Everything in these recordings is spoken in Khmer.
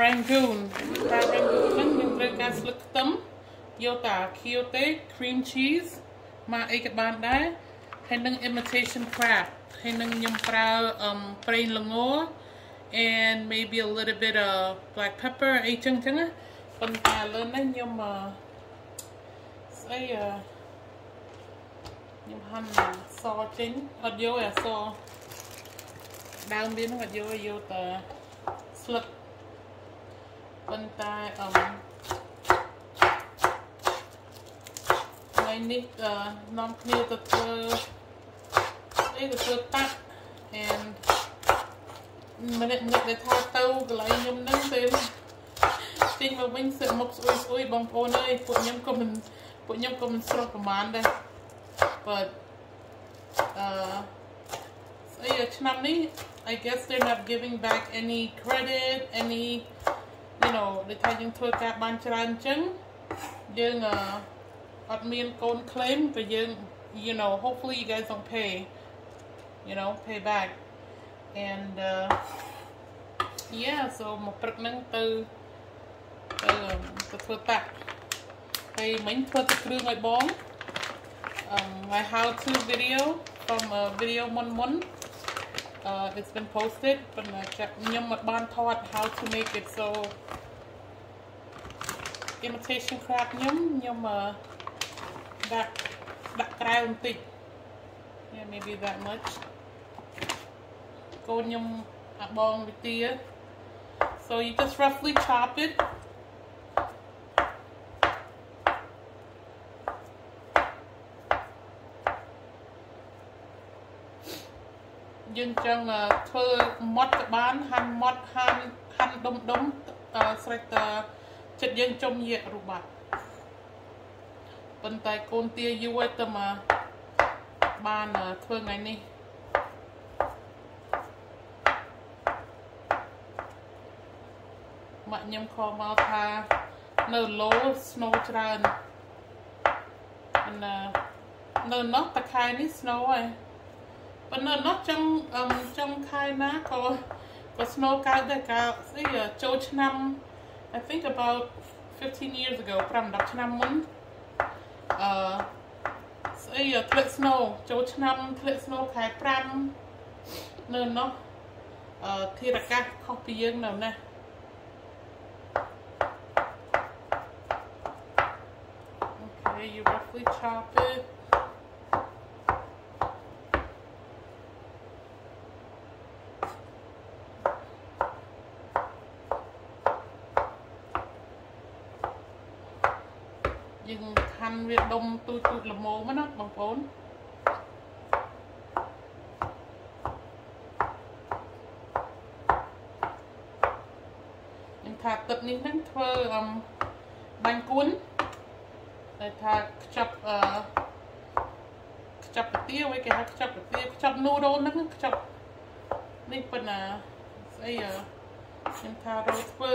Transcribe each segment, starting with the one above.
rangoon ប្រើ rangoon ហ្នឹងយើងត្រូវការស្លឹកខ្ទឹមយកតាខៀវទេ cream cheese មកអីក៏បានដែរហើយនឹង imitation crab ហើយនឹងខ្ញុំប្រើអឹមប្រេងល្ង and maybe a little bit of black pepper អីចឹងចឹងណាប៉ុន្តែលើនេះខ្ញុំស្អីខ្ញុំហាន់សចេញអត់យកអាសដើមវានឹងអត់យកយកតែស្លឹក ប៉ុន្តែអឹមថ្ងៃនេះនាំគ្នាទៅធ្វើអីទៅធ្វើតាក់ and ម្នាក់ម្នាក់ដែលថាទៅកន្លែងខ្ញុំនឹងទៅចេញមកវិញសឹកមុខស្អុយស្អុយបងប្អូនអើយពួកខ្ញុំក៏មិនពួកខ្ញុំក៏មិនស្រស់ប្រហែលដែរ but អឺស្អីឆ្នាំនេះ I guess they're not giving back any credit any you know ដូចថាយើងធ្វើការបានច្រើនអញ្ចឹងយើងអត់មានកូន claim ក៏យើង you know hopefully you guys don't pay you know pay back and uh, yeah so មកព្រឹកហ្នឹងទៅទៅទៅធ្វើតាក់ហើយមិញធ្វើទឹកគ្រឿងឲ្យបង um my how to video from a video មុនមុន uh it's been posted ប៉ុន្តែខ្ញុំមិនបានថត how to make it so imitation crab ខ្ញុំខ្ញុំដាក់ដាក់ក្រៅបន្តិច yeah maybe that much កូនខ្ញុំអាបងវិទា so you just roughly chop it យើងចង់ធ្វើម៉ត់ក៏បានហាន់ម៉ត់ហាន់ហាន់ដុំដុំស្រេ ចតចិត្តយើងចំយៈរូបាត់ប៉ុន្តែកូនទាយូរឲ្យទៅមកបានធ្វើថ្ងៃនេះម៉ាក់ខ្ញុំខកមកថានៅឡូ snow ច្រើនណានៅនោះតខែនេះ snow ហើយប៉ុន្តែនោះចង់ចង់ខែណាក៏ក៏ snow កើតដែរកាលស្អីចូលឆ្នាំ I think about 15 years ago 5 10ឆ្នាំមុនអឺស្អីធ្លាក់ snow ចូលឆ្នាំធ្លាក់ snow ខែ5នៅនោះអឺធារកាសខុសពីយើងនៅណា Okay, you roughly chop it. Dừng khăn việc đông tôi tôi là mô mất đó bằng phốn. ថាទឹកនេះហ្នឹងធ្វើបាញ់គួនតែថាខ្ចប់អឺខ្ចប់ទាវឯគេហៅខ្ចប់ទាខ្ចប់នូរ៉ូហ្នឹងខ្ចប់នេះប៉ុណ្ណាស្អីខ្ញុំថារោធ្វើ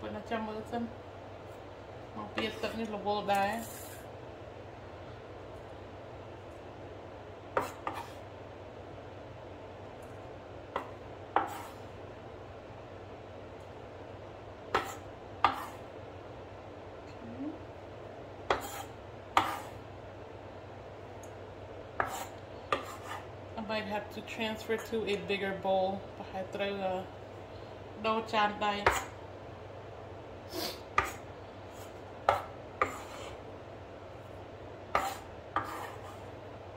ប៉ុណ្ណាចាំមើលសិន មកពីទឹកនេះរវល់ដែរ might have to transfer to a bigger bowl ប្រហែលត្រូវដូរចានដៃ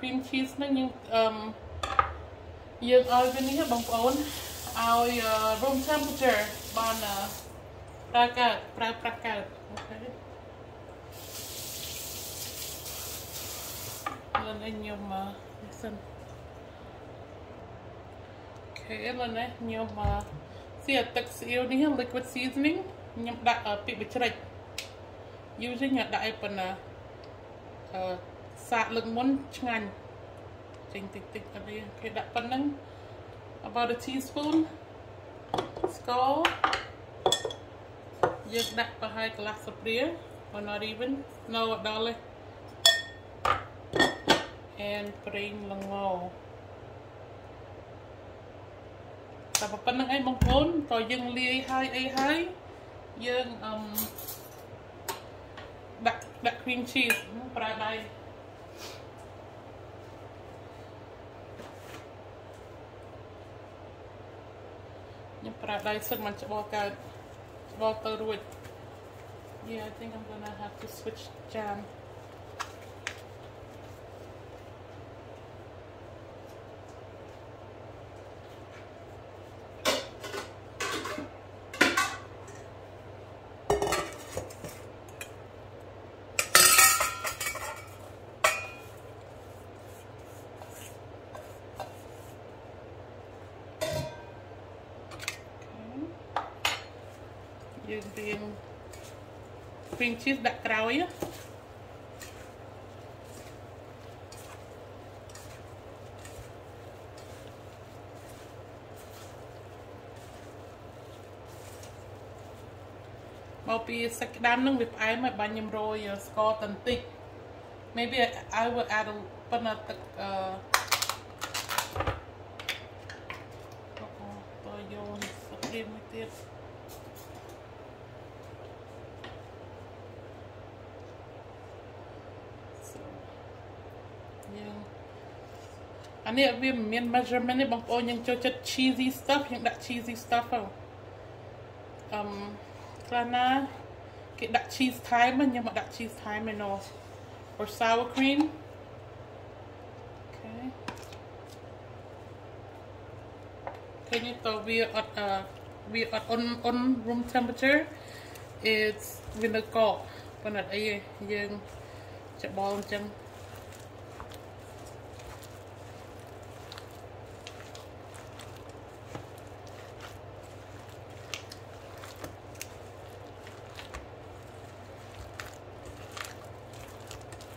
cream cheese ហ្នឹងយើងអឺយើងឲ្យវានេះបងប្អូនឲ្យ room temperature បានប្រើកើតប្រើប្រាស់កើតអូខេលើនេះខ្ញុំនេះសិនខេឥឡូវនេះខ្ញុំស៊ីទឹកស៊ីអ៊ីវនេះ liquid seasoning ខ្ញុំដាក់ពីបច្រិច usually ខ្ញុំដាក់ឲ្យប៉ុណ្ណាអឺ សាកលើកមុនឆ្ងាញ់ចេញតិចតិចអត់ទេគេដាក់ប៉ុណ្ណឹង about a teaspoon ស្ករយើងដាក់ប្រហែលកន្លះស្លាបព្រា or not even no អត់ដល់ទេ and ប្រេងល្ងតែប៉ុណ្្នឹងឯងបងប្អូនតើយើងលាយហើយអីហើយយើងអឹមដាក់ដាក់ cream cheese ប្រើដៃ ប្រើដៃសឹកមិនច្បល់កើតច្បល់ទៅរួច Yeah, I think I'm gonna have to switch jam. Cream cheese ដាក់ក្រោយមកពីសាច់ក្តាមនឹងវាផ្អែមហើយបាញ់ខ្ញុំរយស្ករតន្តិច maybe I will add a ប៉ុន្តែទឹកអឺតយកស្គ្រីមមួយទៀតយើង អានេះវាមិនមាន measurement ទេបងប្អូនយើងចូលចិត្ត cheesy stuff យើងដាក់ cheesy stuff ទៅអឹមខ្លះណាគេដាក់ cheese thyme ខ្ញុំមកដាក់ cheese thyme ឯណោះ or sour cream okay ឃើញទៅវាអត់អឺវាអត់ on on room temperature it's វានៅកកប៉ុន្តែអីយើងច្បល់អញ្ចឹង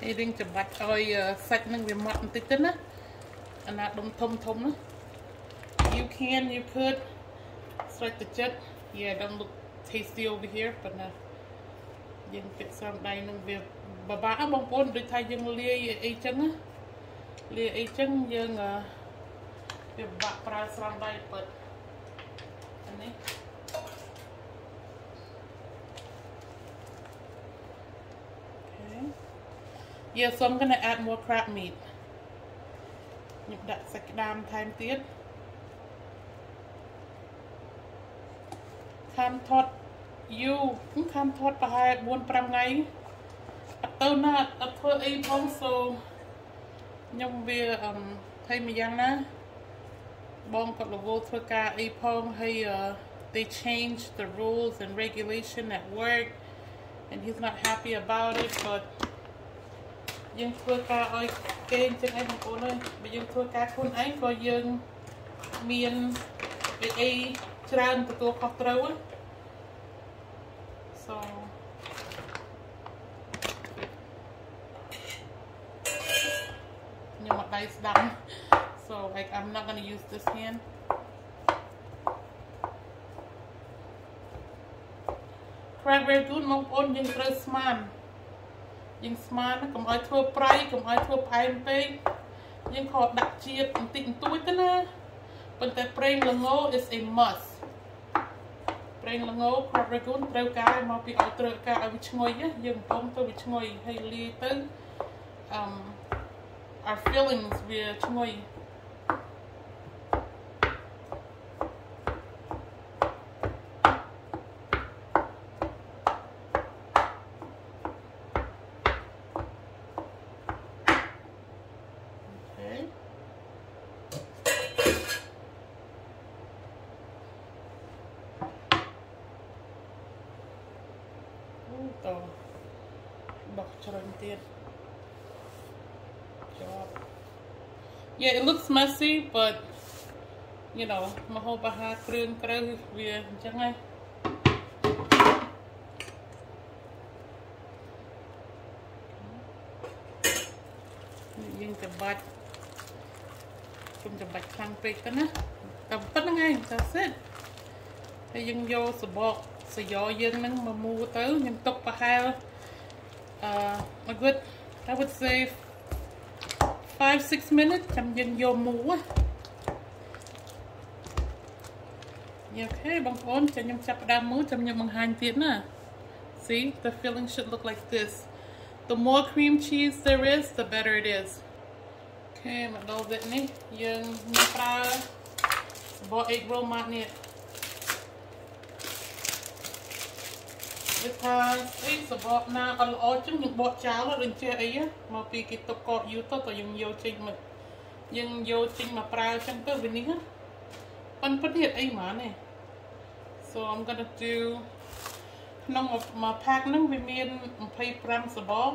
ហើយរៀងចំបាច់ឲ្យសាច់នឹងវាម៉ត់បន្តិចទៅណាអាណាដុំធំធំណា you can you could ស្រេចទឹកចិត្ត yeah don't look tasty over here ប៉ុន្តែយើងពាក់ស្រោមដៃនឹងវាបបាក់បងប្អូនដូចថាយើងលាយអីចឹងណាលាយអីចឹងយើងវាបបាក់ប្រើស្រោមដៃពិតអានេះ Yeah, so I'm going to add more crab meat. ខ្ញុំដាក់សាច់ក្តាមថែមទៀតខាំថត់យូខាំថត់ប្រហែល4 5ថ្ងៃអត់ទៅណាអត់ធ្វើអីផងសូខ្ញុំវាអឹមហើយមួយយ៉ាងណា បងគាត់រវល់ធ្វើការអីផងហើយ they change the rules and regulation at work and he's not happy about it but យើងធ្វើការឲ្យគេអញ្ចឹងឯងបងប្អូនអើយបើយើងធ្វើការខ្លួនឯងក៏យើងមានអីអីច្រើនទទួលខុសត្រូវ so ខ្ញុំមកដៃស្ដាំ so like I'm not going to use this hand crab ragoon បងប្អូនយើងត្រូវស្មាន យើងស្មានកុំឲ្យធ្វើប្រៃកុំឲ្យធ្វើផ្អែមពេកយើងខដាក់ជាតិបន្តិចបន្តួចទៅណាប៉ុន្តែប្រេងល្ង is a must ប្រេងល្ង crab ragoon ត្រូវការមកពីឲ្យត្រូវការឲ្យវាឈ្ងុយយើងបំពងទៅវាឈ្ងុយហើយលាយទៅអឺ our fillings វាឈ្ងុយ to bọc ច្រើនទៀតចប់ Yeah it looks messy but you know ម្ហូបអាហារគ្រឿងក្រៅវាអញ្ចឹងហើយយើងចាំបាច់ជុំចាំបាច់ខ្លាំងពេកទៅណាតែប៉ុណ្្នឹងឯងតែសិតហើយយើងយកសបក សយោយើងនឹងមកមូរទៅខ្ញុំទុកប្រហែលអឺ a good I would say 5 6 minutes ចាំយើងយកមូរអូខេបងប្អូនចាំខ្ញុំចាប់ផ្ដើមមើលចាំខ្ញុំបង្ហាញទៀតណា See the filling should look like this the more cream cheese there is the better it is អូខេមកដល់វិតនេះយើងនឹងប្រើសបក egg roll ម៉ាត់នេះ វាថាអីសបកណាអត់ល្អចឹងយើងបកចោលដូចជាអីមកពីគេទុកកកយូរទៅតែយើងយកចេញមកយើងយកចេញមកប្រើចឹងទៅវានេះប៉ុនពិតទៀតអីហ្មងនេះ so I'm going to do ក្នុងមួយ pack ហ្នឹងវាមាន25សបក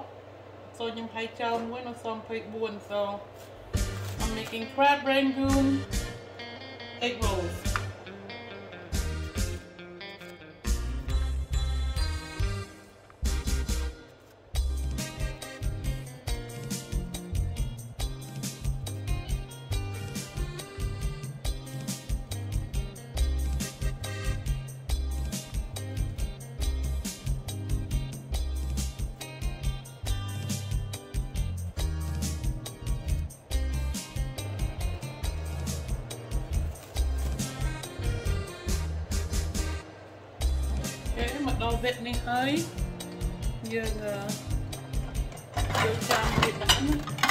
so ខ្ញុំហើយចោលមួយនៅសល់24 so I'm making crab rangoon egg rolls ដល់វគ្គនេះហើយយើងយកចានវាដាក់ណា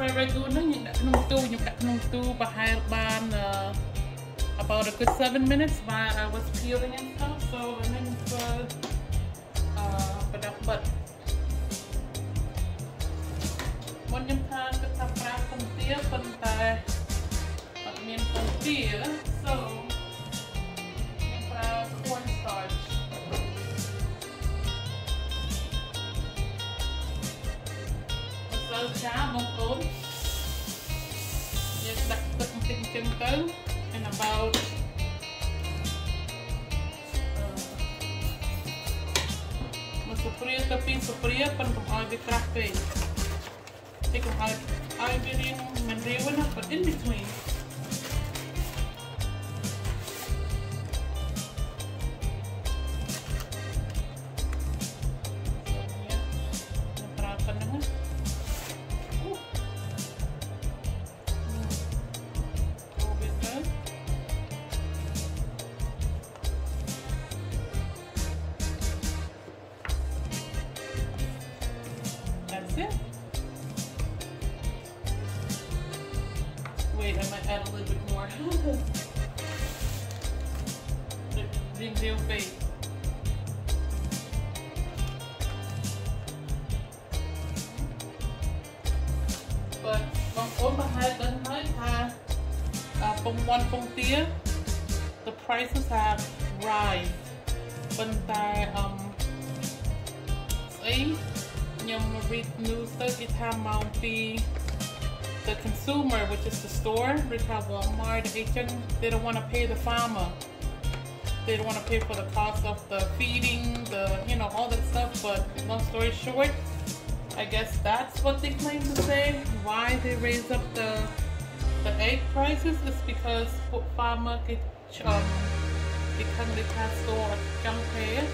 ប្រហែលបាន about a good 7 minutes while I was peeling and stuff so នឹងធ្វើអឺប្រដាប់បិទមុនខ្ញុំថាគិតថាប្រើពងទាប៉ុន្តែអត់មានពងទា so អត់សូវចាបងប្អូនយើងដាក់ទឹកបន្តិចចឹងទៅ and about មកសុព្រាទៅពីសុព្រាប៉ុន្តែកុំឲ្យវាក្រាស់ពេកតែកុំឲ្យឲ្យវារៀងមិនរាវណា but in between រៀងពេកបើបងប្អូនប្រហែលដឹងហើយថាពងមាន់ពងទា the prices have rise ប៉ុន្តែអឺស្អីខ្ញុំ read news ទៅគេថាមកពី the consumer which is the store ឬថា Walmart អីចឹង they don't want to pay the farmer they don't want to pay for the cost of the feeding, the, you know, all that stuff. But long story short, I guess that's what they claim to say. Why they raise up the the egg prices is because farmer get um because they can store junk pay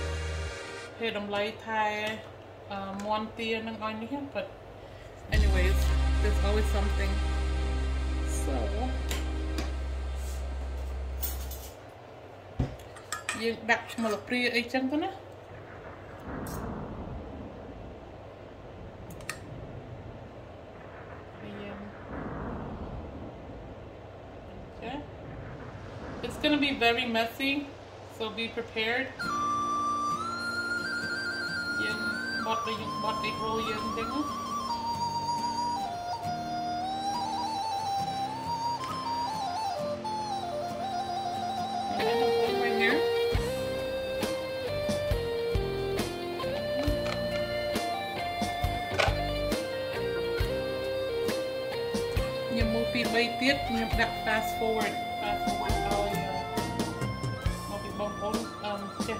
pay them like Thai um one tier and on here but anyways there's always something so យើងដាក់ ឈ្មោះលព្រាអីចឹងទៅណាយើង Okay It's going to be very messy so be prepared យើងបត់យើងបត់ egg roll យើង fast forward, fast forward oh, um, get.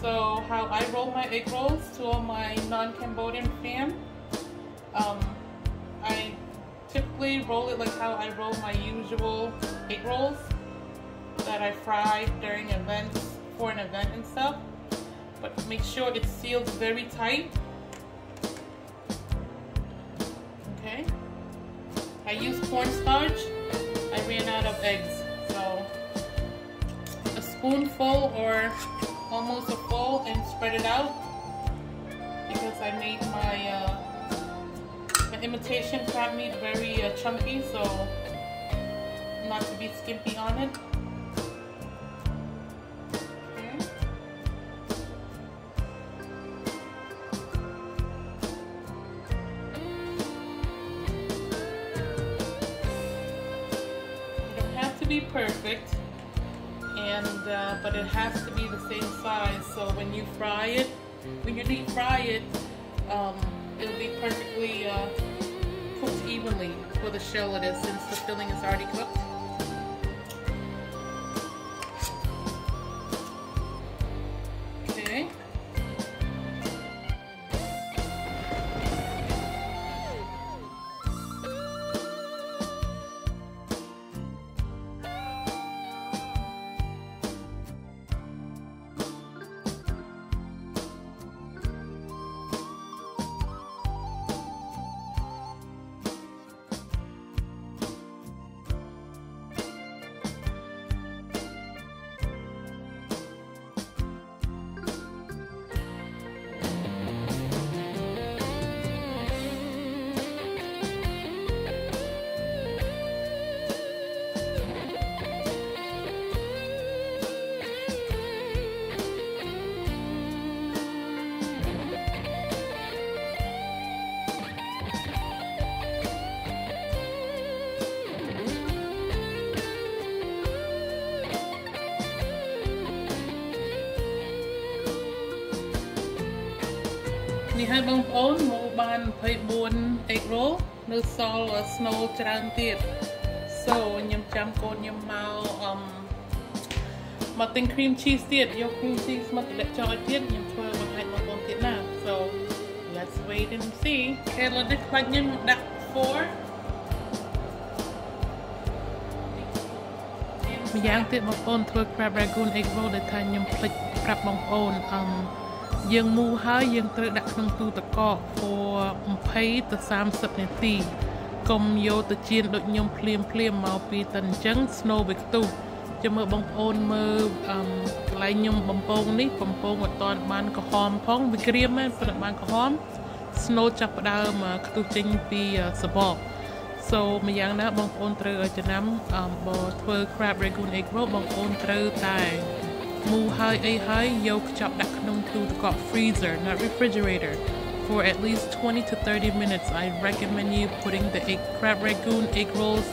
So how I roll my egg rolls to all my non-Cambodian fam. Um, I typically roll it like how I roll my usual egg rolls that I fry during events, for an event and stuff. But make sure it seals very tight I used cornstarch. I ran out of eggs. So a spoonful or almost a full and spread it out because I made my, uh, my imitation crab meat very uh, chunky so not to be skimpy on it. Uh, but it has to be the same size. So when you fry it when you deep fry it um, it'll be perfectly uh, cooked evenly for the shell it is since the filling is already cooked ហើយបងប្អូនមកបាន24 egg roll នៅសល់ snow ច្រើនទៀត so ខ្ញុំចាំកូនខ្ញុំមកអឺមកទិញ cream cheese ទៀតយក cream cheese មកទម្លាក់ចោលទៀតខ្ញុំធ្វើបង្ហាញបងប្អូនទៀតណា so let's wait and see គេលើនេះខ្លាចខ្ញុំដាក់4ម្យ៉ាងទៀតបងប្អូនធ្វើ crab ragoon egg roll ដែលថាខ្ញុំភ្លេចប្រាប់បងប្អូនអឺ យើងមូលហើយយើងត្រូវដាក់ក្នុងទូទឹកកក for 20ទៅ30នាទីកុំយកទៅចៀនដូចខ្ញុំភ្លាមភ្លាមមកពីតែអញ្ចឹង snow វាខ្ទុះចាំមើលបងប្អូនមើលអឺកន្លែងខ្ញុំបំពងនេះបំពងអត់តាន់បានក្រហមផងវាក្រៀមមែនប៉ុន្តែបានក្រហម snow ចាប់ផ្ដើមខ្ទុះចេញពីសបក so ម្យ៉ាងណាបងប្អូនត្រូវឲ្យចំណាំបើធ្វើ crab ragoon egg roll បងប្អូនត្រូវតែ មូលហើយអីហើយយកខ្ចប់ដាក់ក្នុងទូទឹកកក freezer not refrigerator for at least 20 to 30 minutes I recommend you putting the egg crab rangoon egg rolls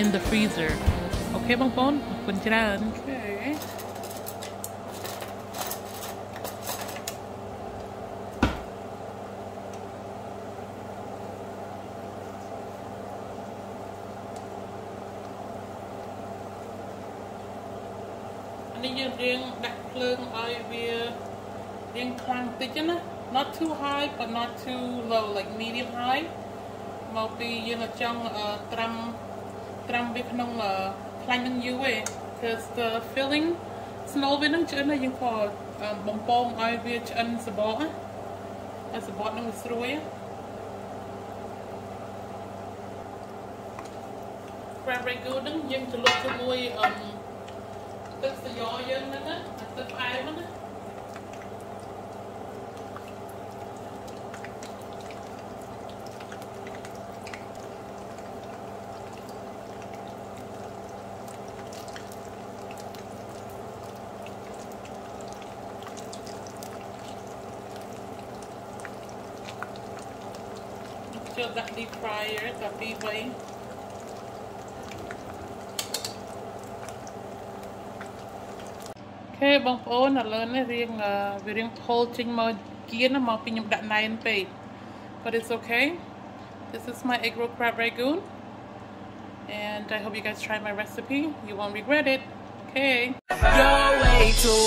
in the freezer អូខេបងប្អូនអរគុណច្រើន okayនេះយើងរៀងដាក់ភ្លើងឲ្យវារៀ ងខ្លាំងតិចណា not too high but not too low like medium high មកពីយើងចង់ត្រាំត្រាំវាក្នុងខ្លាញ់នឹងយូរឯង because the filling snow វានឹងឆ្អិនហើយយើងក៏បំពងឲ្យវាឆ្អិនសបកណាឲ្យសបកនឹងវាស្រួយ crab ragoon នឹងយើងច្រលក់ជាមួយអឺទឹកស្យោយើងហ្នឹងណាទឹកផ្អែមហ្នឹងណា ចូលដាក់ deep fryer តែពីរបីខេបងប្អូនឥឡូវនេះរៀងវារៀងផុលចេញមកគៀនមកពីខ្ញុំដាក់ណែនពេក but it's okay this is my egg roll crab ragoon and I hope you guys try my recipe you won't regret it okay You're way too